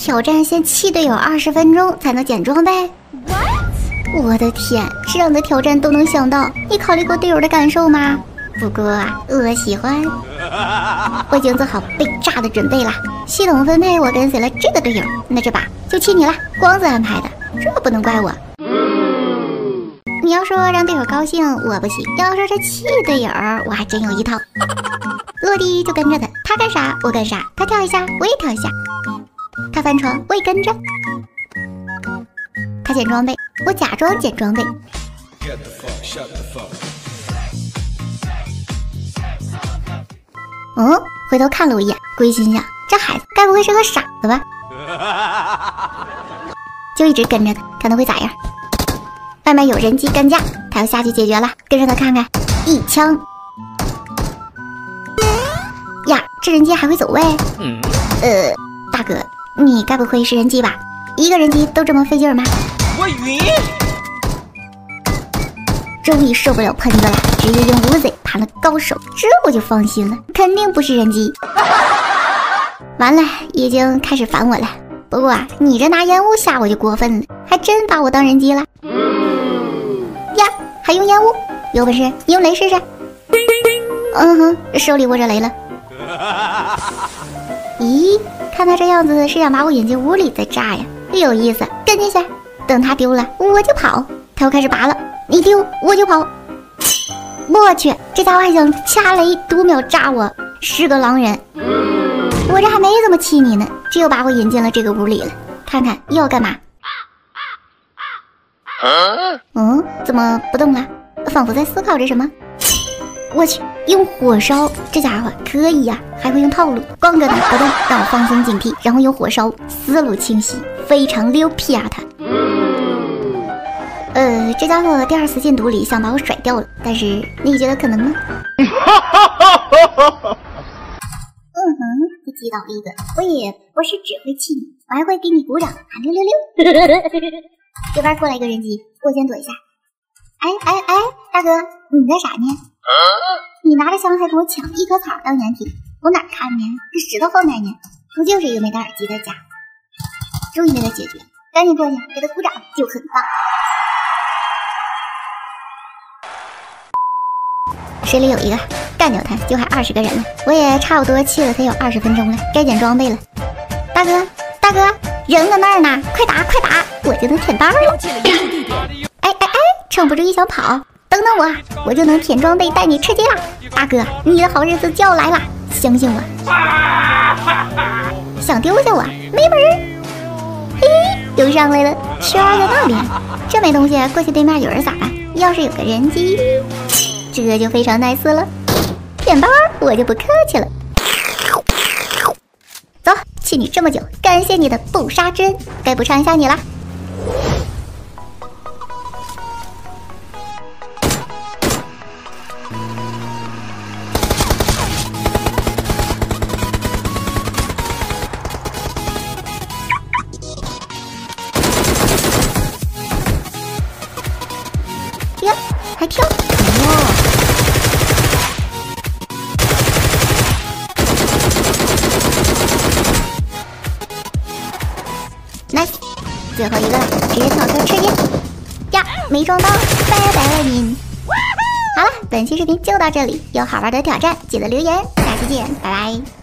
挑战先气队友二十分钟才能捡装备。我的天，这样的挑战都能想到，你考虑过队友的感受吗？不过啊，我喜欢。我已经做好被炸的准备了。系统分配我跟随了这个队友，那这把就气你了。光子安排的，这不能怪我。你要说让队友高兴，我不行；要说这气队友，我还真有一套。落地就跟着他，他干啥我干啥，他跳一下我也跳一下，他翻床我也跟着，他捡装备我假装捡装备。嗯，回头看了我一眼，归心想这孩子该不会是个傻子吧？就一直跟着他，看他会咋样。外面有人机干架，他要下去解决了，跟着他看看，一枪。呀，这人机还会走位？呃，大哥，你该不会是人机吧？一个人机都这么费劲吗？我晕！终于受不了喷子了，直接用乌贼盘了高手，这我就放心了，肯定不是人机。完了，已经开始烦我了。不过啊，你这拿烟雾吓我就过分了，还真把我当人机了。呀，还用烟雾？有本事你用雷试试。嗯哼，手里握着雷了。咦，看他这样子是想把我引进屋里再炸呀？有意思，跟进去，等他丢了我就跑。他又开始拔了，你丢我就跑。我去，这家伙还想掐雷读秒炸我，是个狼人。我这还没怎么气你呢，这又把我引进了这个屋里了。看看又要干嘛？嗯，怎么不动了？仿佛在思考着什么。我去，用火烧，这家伙可以呀，还会用套路，光跟他不动，让我放松警惕，然后用火烧，思路清晰，非常溜皮啊他。呃，这家伙第二次进毒里想把我甩掉了，但是你觉得可能吗？嗯哼，你击倒了一个，我也不是只会气你，我还会给你鼓掌喊六六六。这边过来一个人机，我先躲一下。哎哎哎，大哥，你干啥呢？你拿着枪还跟我抢一颗草当掩体，我哪看呢？这石头后面呢？不就是一个没戴耳机的家？终于给他解决，赶紧过去给他鼓掌，就很棒。水里有一个，干掉他就还二十个人了。我也差不多气了他有二十分钟了，该捡装备了。大哥，大哥，人在那儿呢，快打快打，我就能舔包了。哎哎哎，撑不住一想跑。等等我，我就能舔装备带你吃鸡了，大哥，你的好日子就要来了，相信我。想丢下我没门儿！嘿，又上来了，圈儿在那边，这没东西，过去对面有人咋办？要是有个人机，这就非常 nice 了。舔包我就不客气了。走，气你这么久，感谢你的不杀之恩，该补偿一下你了。还跳？哦，nice，最后一个了，直接跳车吃鸡呀！没撞到，拜拜了您。好了，本期视频就到这里，有好玩的挑战记得留言，下期见，拜拜。